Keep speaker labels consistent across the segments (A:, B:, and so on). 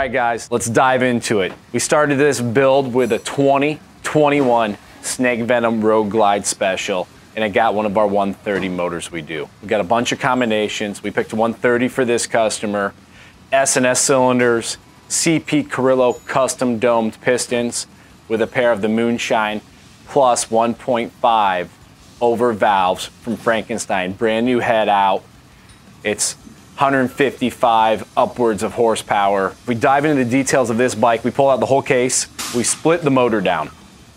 A: right, guys, let's dive into it. We started this build with a 2021 Snake Venom Road Glide Special, and it got one of our 130 motors we do. We got a bunch of combinations. We picked 130 for this customer, S&S cylinders, CP Carrillo custom domed pistons with a pair of the Moonshine plus 1.5 over valves from Frankenstein. Brand new head out. It's 155 upwards of horsepower. We dive into the details of this bike, we pull out the whole case, we split the motor down.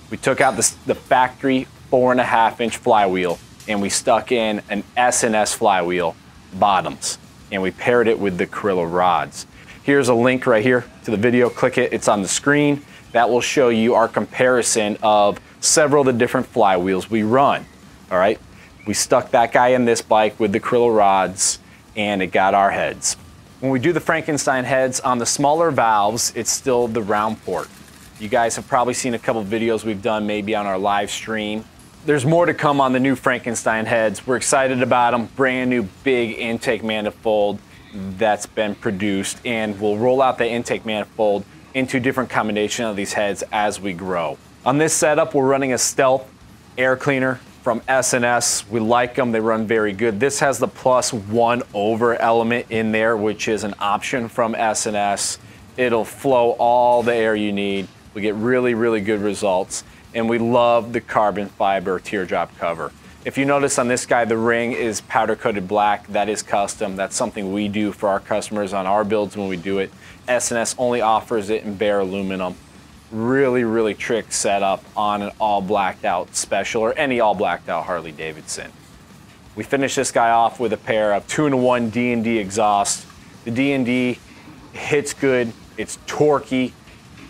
A: We took out the, the factory four and a half inch flywheel and we stuck in an S&S flywheel bottoms and we paired it with the Carrillo rods. Here's a link right here to the video. Click it, it's on the screen. That will show you our comparison of several of the different flywheels we run. All right, we stuck that guy in this bike with the Carrillo rods and it got our heads. When we do the Frankenstein heads on the smaller valves, it's still the round port. You guys have probably seen a couple videos we've done maybe on our live stream. There's more to come on the new Frankenstein heads. We're excited about them. Brand new big intake manifold that's been produced and we'll roll out the intake manifold into different combination of these heads as we grow. On this setup, we're running a Stealth air cleaner from S&S. We like them, they run very good. This has the plus one over element in there, which is an option from S&S. It'll flow all the air you need. We get really, really good results. And we love the carbon fiber teardrop cover. If you notice on this guy, the ring is powder coated black. That is custom. That's something we do for our customers on our builds when we do it. S&S only offers it in bare aluminum really, really trick setup on an all blacked out special or any all blacked out Harley Davidson. We finish this guy off with a pair of two and one D&D exhaust. The D&D hits good, it's torquey,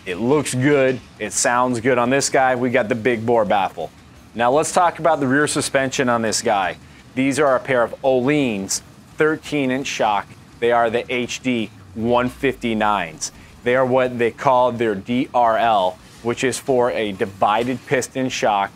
A: it looks good, it sounds good. On this guy, we got the big bore baffle. Now let's talk about the rear suspension on this guy. These are a pair of Öhlins 13 inch shock. They are the HD 159s. They are what they call their DRL, which is for a divided piston shock,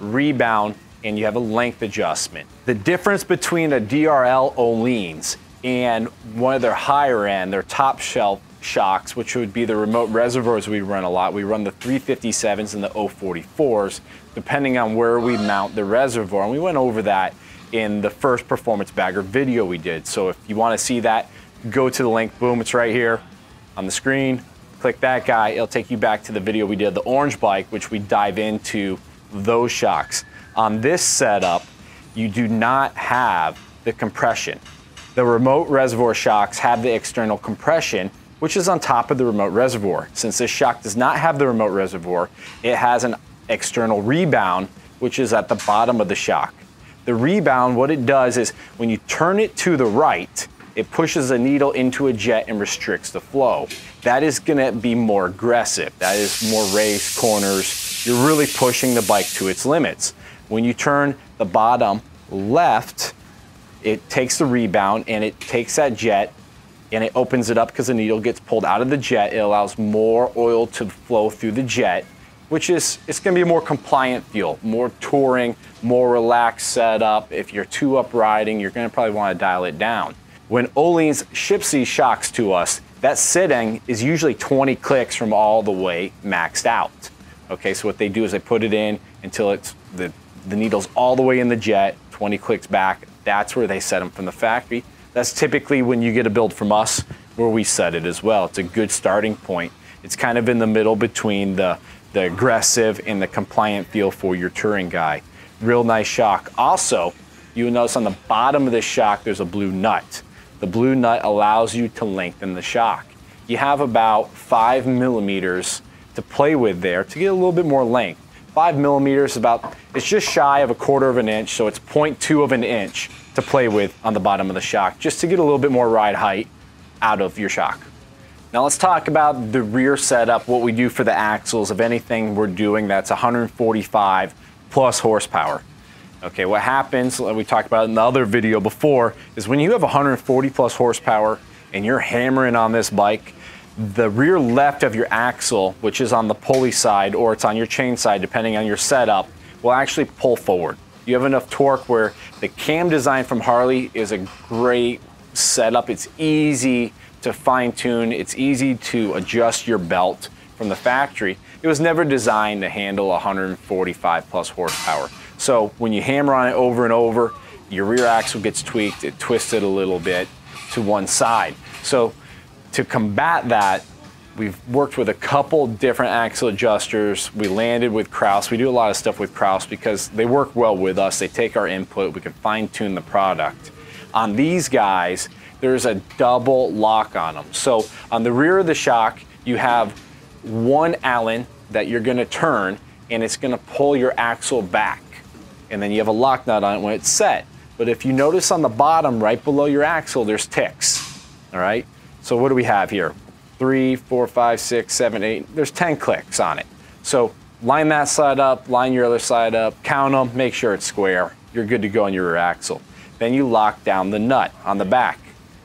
A: rebound, and you have a length adjustment. The difference between a DRL Öhlins and one of their higher end, their top shelf shocks, which would be the remote reservoirs we run a lot. We run the 357s and the 044s, depending on where we mount the reservoir. And we went over that in the first performance bagger video we did. So if you want to see that, go to the link. Boom, it's right here on the screen. Click that guy, it'll take you back to the video we did, the orange bike, which we dive into those shocks. On this setup, you do not have the compression. The remote reservoir shocks have the external compression, which is on top of the remote reservoir. Since this shock does not have the remote reservoir, it has an external rebound, which is at the bottom of the shock. The rebound, what it does is when you turn it to the right, it pushes a needle into a jet and restricts the flow. That is gonna be more aggressive. That is more raised corners. You're really pushing the bike to its limits. When you turn the bottom left, it takes the rebound and it takes that jet and it opens it up because the needle gets pulled out of the jet. It allows more oil to flow through the jet, which is, it's gonna be a more compliant feel, more touring, more relaxed setup. If you're too up riding, you're gonna probably wanna dial it down. When Öhlins ships these shocks to us, that sitting is usually 20 clicks from all the way maxed out. Okay, so what they do is they put it in until it's the, the needle's all the way in the jet, 20 clicks back. That's where they set them from the factory. That's typically when you get a build from us where we set it as well. It's a good starting point. It's kind of in the middle between the, the aggressive and the compliant feel for your touring guy. Real nice shock. Also, you will notice on the bottom of this shock, there's a blue nut. The blue nut allows you to lengthen the shock. You have about five millimeters to play with there to get a little bit more length. Five millimeters about, it's just shy of a quarter of an inch, so it's 0.2 of an inch to play with on the bottom of the shock, just to get a little bit more ride height out of your shock. Now let's talk about the rear setup, what we do for the axles of anything we're doing that's 145 plus horsepower. Okay, what happens, we talked about in the other video before, is when you have 140 plus horsepower and you're hammering on this bike, the rear left of your axle, which is on the pulley side or it's on your chain side, depending on your setup, will actually pull forward. You have enough torque where the cam design from Harley is a great setup. It's easy to fine tune. It's easy to adjust your belt from the factory. It was never designed to handle 145 plus horsepower. So when you hammer on it over and over, your rear axle gets tweaked, it twisted a little bit to one side. So to combat that, we've worked with a couple different axle adjusters. We landed with Kraus. We do a lot of stuff with Kraus because they work well with us. They take our input. We can fine tune the product. On these guys, there's a double lock on them. So on the rear of the shock, you have one Allen that you're gonna turn and it's gonna pull your axle back. And then you have a lock nut on it when it's set. But if you notice on the bottom, right below your axle, there's ticks, all right? So what do we have here? Three, four, five, six, seven, eight, there's 10 clicks on it. So line that side up, line your other side up, count them, make sure it's square. You're good to go on your rear axle. Then you lock down the nut on the back.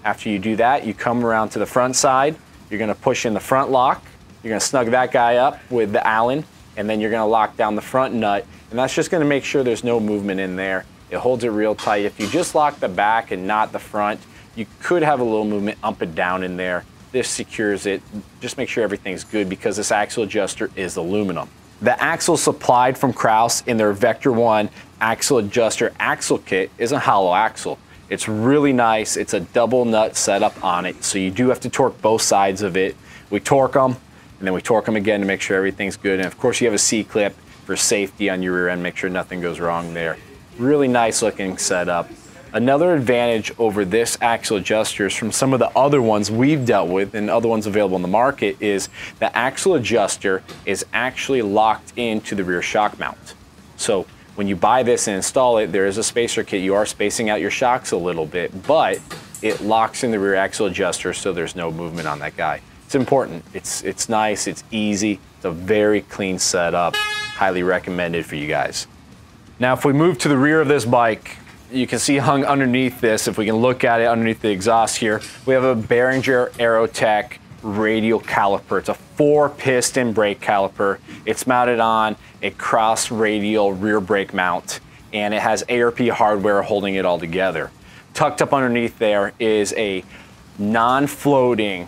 A: After you do that, you come around to the front side. You're gonna push in the front lock. You're gonna snug that guy up with the Allen, and then you're gonna lock down the front nut. And that's just gonna make sure there's no movement in there. It holds it real tight. If you just lock the back and not the front, you could have a little movement up and down in there. This secures it. Just make sure everything's good because this axle adjuster is aluminum. The axle supplied from Kraus in their Vector 1 axle adjuster axle kit is a hollow axle. It's really nice. It's a double nut setup on it, so you do have to torque both sides of it. We torque them, and then we torque them again to make sure everything's good. And of course, you have a C-clip for safety on your rear end, make sure nothing goes wrong there. Really nice looking setup. Another advantage over this axle adjuster is from some of the other ones we've dealt with and other ones available in the market is the axle adjuster is actually locked into the rear shock mount. So when you buy this and install it, there is a spacer kit. You are spacing out your shocks a little bit, but it locks in the rear axle adjuster so there's no movement on that guy. It's important. It's, it's nice, it's easy, it's a very clean setup. Highly recommended for you guys. Now, if we move to the rear of this bike, you can see hung underneath this, if we can look at it underneath the exhaust here, we have a Beringer Aerotec radial caliper. It's a four piston brake caliper. It's mounted on a cross radial rear brake mount and it has ARP hardware holding it all together. Tucked up underneath there is a non-floating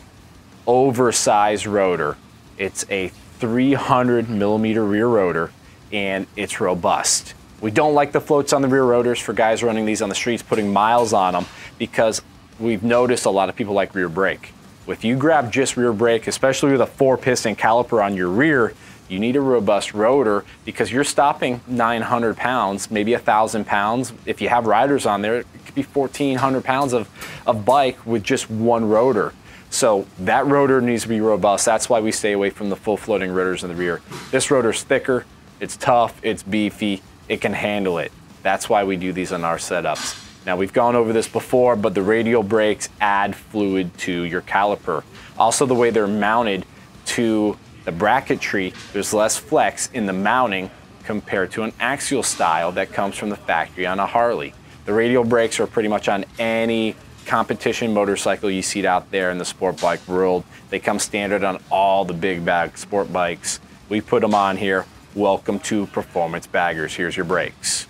A: oversized rotor. It's a 300 millimeter rear rotor and it's robust. We don't like the floats on the rear rotors for guys running these on the streets, putting miles on them, because we've noticed a lot of people like rear brake. If you grab just rear brake, especially with a four piston caliper on your rear, you need a robust rotor because you're stopping 900 pounds, maybe 1,000 pounds. If you have riders on there, it could be 1,400 pounds of, of bike with just one rotor. So that rotor needs to be robust. That's why we stay away from the full floating rotors in the rear. This rotor's thicker, it's tough, it's beefy, it can handle it. That's why we do these on our setups. Now we've gone over this before, but the radial brakes add fluid to your caliper. Also the way they're mounted to the bracketry, there's less flex in the mounting compared to an axial style that comes from the factory on a Harley. The radial brakes are pretty much on any competition motorcycle you see it out there in the sport bike world. They come standard on all the big bag sport bikes. We put them on here. Welcome to Performance Baggers. Here's your brakes.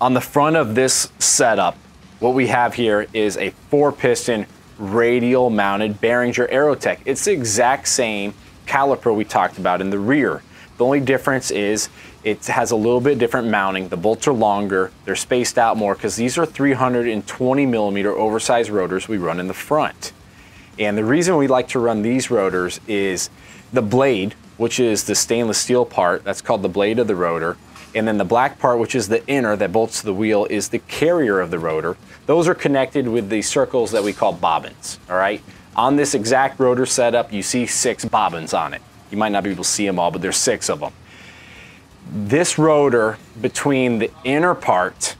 A: On the front of this setup, what we have here is a four piston radial mounted Beringer Aerotec. It's the exact same caliper we talked about in the rear. The only difference is it has a little bit different mounting. The bolts are longer, they're spaced out more because these are 320 millimeter oversized rotors we run in the front. And the reason we like to run these rotors is the blade, which is the stainless steel part, that's called the blade of the rotor. And then the black part, which is the inner that bolts to the wheel, is the carrier of the rotor. Those are connected with the circles that we call bobbins, all right? On this exact rotor setup, you see six bobbins on it. You might not be able to see them all, but there's six of them. This rotor, between the inner part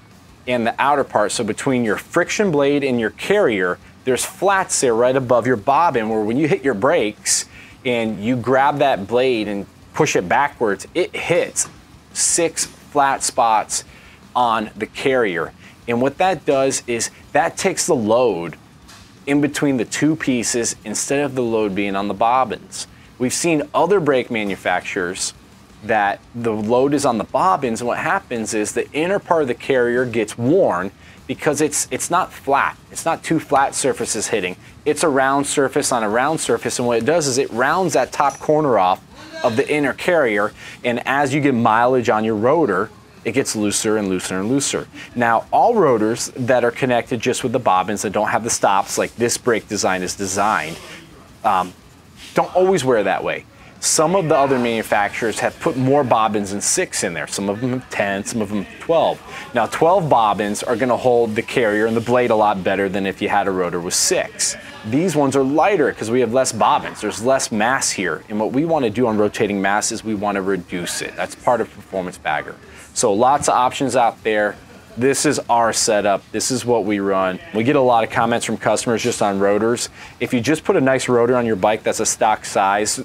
A: and the outer part, so between your friction blade and your carrier, there's flats there right above your bobbin where when you hit your brakes, and you grab that blade and push it backwards, it hits six flat spots on the carrier. And what that does is that takes the load in between the two pieces instead of the load being on the bobbins. We've seen other brake manufacturers that the load is on the bobbins, and what happens is the inner part of the carrier gets worn because it's it's not flat. It's not two flat surfaces hitting. It's a round surface on a round surface, and what it does is it rounds that top corner off of the inner carrier, and as you get mileage on your rotor, it gets looser and looser and looser. Now, all rotors that are connected just with the bobbins that don't have the stops, like this brake design is designed, um, don't always wear that way. Some of the other manufacturers have put more bobbins than six in there. Some of them have 10, some of them 12. Now 12 bobbins are gonna hold the carrier and the blade a lot better than if you had a rotor with six. These ones are lighter because we have less bobbins. There's less mass here. And what we wanna do on rotating mass is we wanna reduce it. That's part of performance bagger. So lots of options out there. This is our setup. This is what we run. We get a lot of comments from customers just on rotors. If you just put a nice rotor on your bike that's a stock size,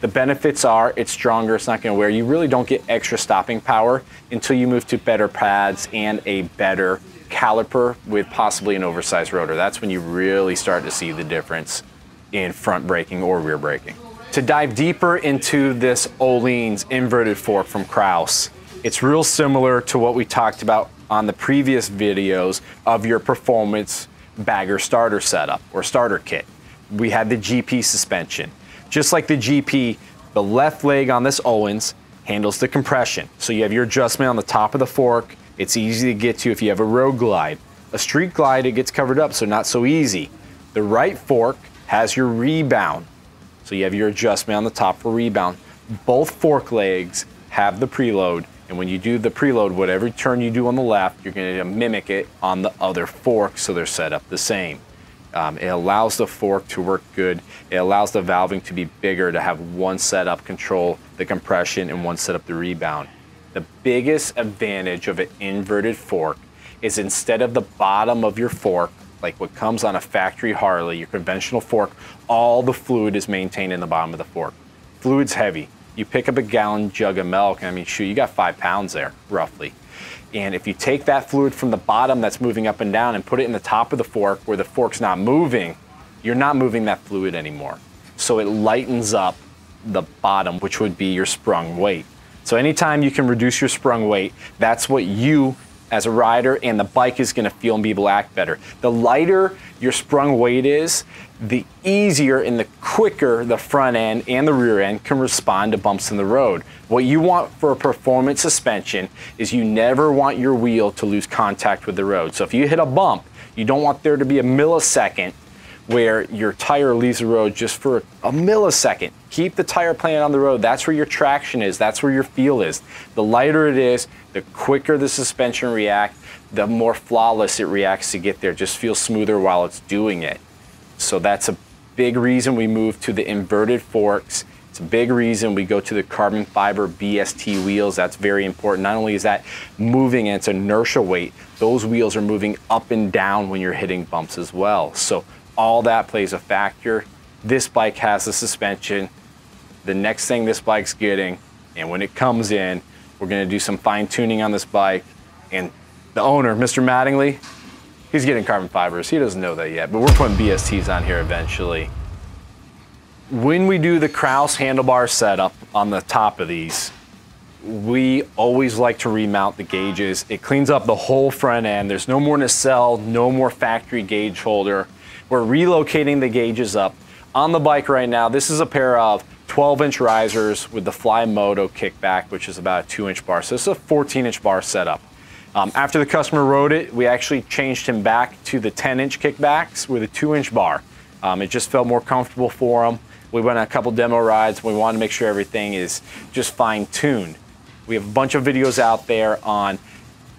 A: the benefits are it's stronger, it's not going to wear. You really don't get extra stopping power until you move to better pads and a better caliper with possibly an oversized rotor. That's when you really start to see the difference in front braking or rear braking. To dive deeper into this Öhlins inverted fork from Kraus, it's real similar to what we talked about on the previous videos of your performance bagger starter setup or starter kit. We had the GP suspension. Just like the GP, the left leg on this Öhlins handles the compression. So you have your adjustment on the top of the fork. It's easy to get to if you have a road glide. A street glide, it gets covered up, so not so easy. The right fork has your rebound. So you have your adjustment on the top for rebound. Both fork legs have the preload. And when you do the preload, whatever turn you do on the left, you're going to mimic it on the other fork so they're set up the same. Um, it allows the fork to work good. It allows the valving to be bigger to have one setup control the compression and one setup the rebound. The biggest advantage of an inverted fork is instead of the bottom of your fork, like what comes on a factory Harley, your conventional fork, all the fluid is maintained in the bottom of the fork. Fluid's heavy. You pick up a gallon jug of milk, I mean, shoot, you got five pounds there, roughly. And if you take that fluid from the bottom that's moving up and down and put it in the top of the fork where the fork's not moving, you're not moving that fluid anymore. So it lightens up the bottom, which would be your sprung weight. So anytime you can reduce your sprung weight, that's what you as a rider and the bike is going to feel and be able to act better. The lighter your sprung weight is, the easier and the quicker the front end and the rear end can respond to bumps in the road. What you want for a performance suspension is you never want your wheel to lose contact with the road. So if you hit a bump, you don't want there to be a millisecond where your tire leaves the road just for a millisecond. Keep the tire planted on the road. That's where your traction is. That's where your feel is. The lighter it is, the quicker the suspension reacts, the more flawless it reacts to get there. Just feels smoother while it's doing it. So that's a big reason we move to the inverted forks. It's a big reason we go to the carbon fiber BST wheels. That's very important. Not only is that moving and it's inertia weight, those wheels are moving up and down when you're hitting bumps as well. So all that plays a factor. This bike has the suspension. The next thing this bike's getting, and when it comes in, we're gonna do some fine tuning on this bike. And the owner, Mr. Mattingly, he's getting carbon fibers. He doesn't know that yet, but we're putting BSTs on here eventually. When we do the Kraus handlebar setup on the top of these, we always like to remount the gauges. It cleans up the whole front end. There's no more nacelle, no more factory gauge holder. We're relocating the gauges up. On the bike right now, this is a pair of 12 inch risers with the Fly Moto kickback, which is about a two inch bar. So this is a 14 inch bar setup. Um, after the customer rode it, we actually changed him back to the 10 inch kickbacks with a two inch bar. Um, it just felt more comfortable for him. We went on a couple demo rides. We wanted to make sure everything is just fine tuned. We have a bunch of videos out there on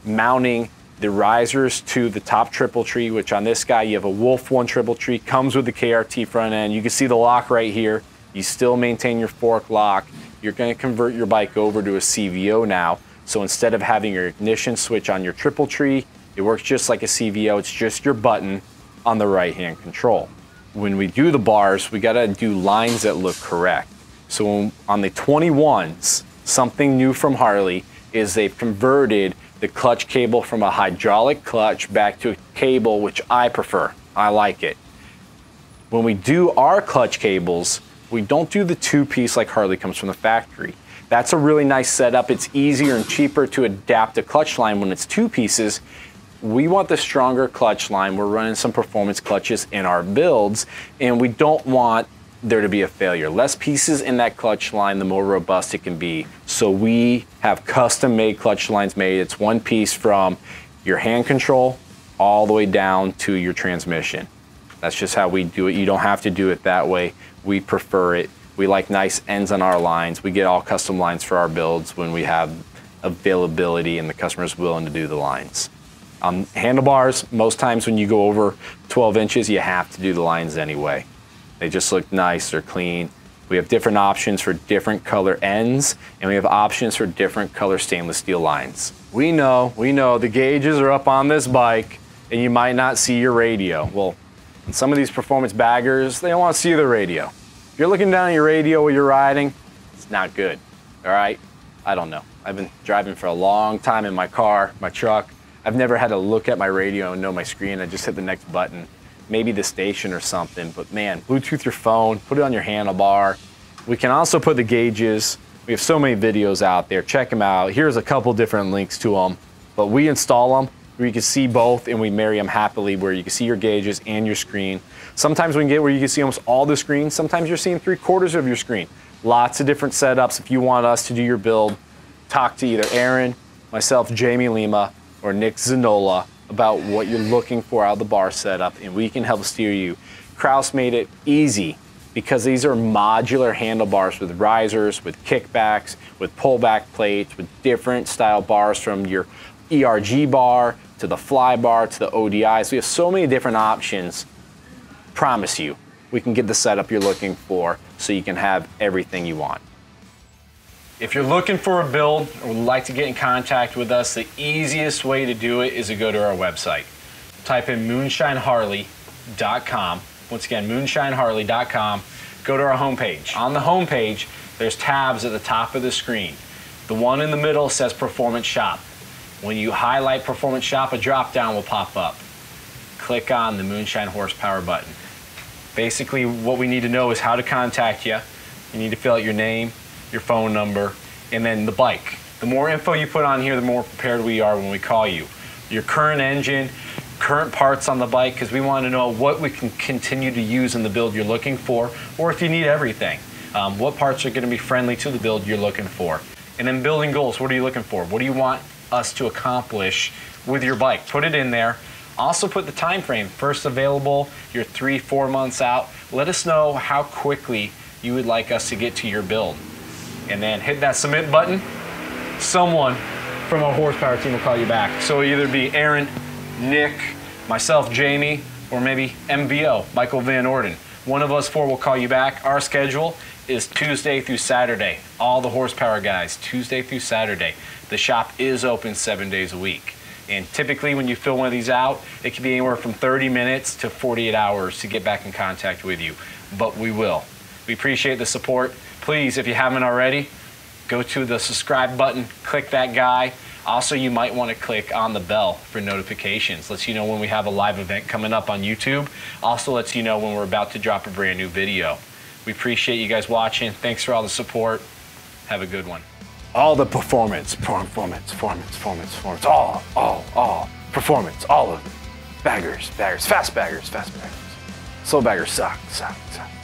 A: mounting the risers to the top triple tree, which on this guy you have a Wolf 1 triple tree, comes with the KRT front end. You can see the lock right here. You still maintain your fork lock. You're going to convert your bike over to a CVO now. So instead of having your ignition switch on your triple tree, it works just like a CVO. It's just your button on the right hand control. When we do the bars, we got to do lines that look correct. So on the 21s, something new from Harley is they've converted the clutch cable from a hydraulic clutch back to a cable, which I prefer. I like it. When we do our clutch cables, we don't do the two piece like Harley comes from the factory. That's a really nice setup. It's easier and cheaper to adapt a clutch line when it's two pieces. We want the stronger clutch line. We're running some performance clutches in our builds, and we don't want there to be a failure. Less pieces in that clutch line, the more robust it can be. So we have custom made clutch lines made. It's one piece from your hand control all the way down to your transmission. That's just how we do it. You don't have to do it that way. We prefer it. We like nice ends on our lines. We get all custom lines for our builds when we have availability and the customer's willing to do the lines. On handlebars, most times when you go over 12 inches, you have to do the lines anyway. They just look nice, they're clean. We have different options for different color ends, and we have options for different color stainless steel lines. We know, we know the gauges are up on this bike, and you might not see your radio. Well, some of these performance baggers, they don't want to see the radio. If you're looking down at your radio while you're riding, it's not good, all right? I don't know. I've been driving for a long time in my car, my truck. I've never had to look at my radio and know my screen. I just hit the next button maybe the station or something. But man, Bluetooth your phone, put it on your handlebar. We can also put the gauges. We have so many videos out there. Check them out. Here's a couple different links to them. But we install them where you can see both and we marry them happily where you can see your gauges and your screen. Sometimes we can get where you can see almost all the screen. Sometimes you're seeing three quarters of your screen. Lots of different setups. If you want us to do your build, talk to either Aaron, myself, Jamie Lima, or Nick Zanola about what you're looking for out of the bar setup, and we can help steer you. Kraus made it easy because these are modular handlebars with risers, with kickbacks, with pullback plates, with different style bars from your ERG bar to the fly bar to the ODI. So we have so many different options. Promise you, we can get the setup you're looking for so you can have everything you want. If you're looking for a build or would like to get in contact with us, the easiest way to do it is to go to our website. Type in moonshineharley.com. Once again, moonshineharley.com. Go to our homepage. On the homepage, there's tabs at the top of the screen. The one in the middle says Performance Shop. When you highlight Performance Shop, a drop down will pop up. Click on the Moonshine Horsepower button. Basically, what we need to know is how to contact you. You need to fill out your name, your phone number, and then the bike. The more info you put on here, the more prepared we are when we call you. Your current engine, current parts on the bike, because we want to know what we can continue to use in the build you're looking for, or if you need everything. Um, what parts are going to be friendly to the build you're looking for. And then building goals, what are you looking for? What do you want us to accomplish with your bike? Put it in there. Also put the time frame, first available, you're three, four months out. Let us know how quickly you would like us to get to your build and then hit that submit button, someone from our horsepower team will call you back. So it'll either be Aaron, Nick, myself, Jamie, or maybe MVO, Michael Van Orden. One of us four will call you back. Our schedule is Tuesday through Saturday. All the horsepower guys, Tuesday through Saturday. The shop is open seven days a week. And typically, when you fill one of these out, it can be anywhere from 30 minutes to 48 hours to get back in contact with you. But we will. We appreciate the support please, if you haven't already, go to the subscribe button, click that guy. Also, you might want to click on the bell for notifications. Lets you know when we have a live event coming up on YouTube. Also lets you know when we're about to drop a brand new video. We appreciate you guys watching. Thanks for all the support. Have a good one. All the performance, performance, performance, performance, performance, all, all, all, performance, all of it. Baggers, baggers, fast baggers, fast baggers. Slow baggers suck, suck, suck, suck, suck.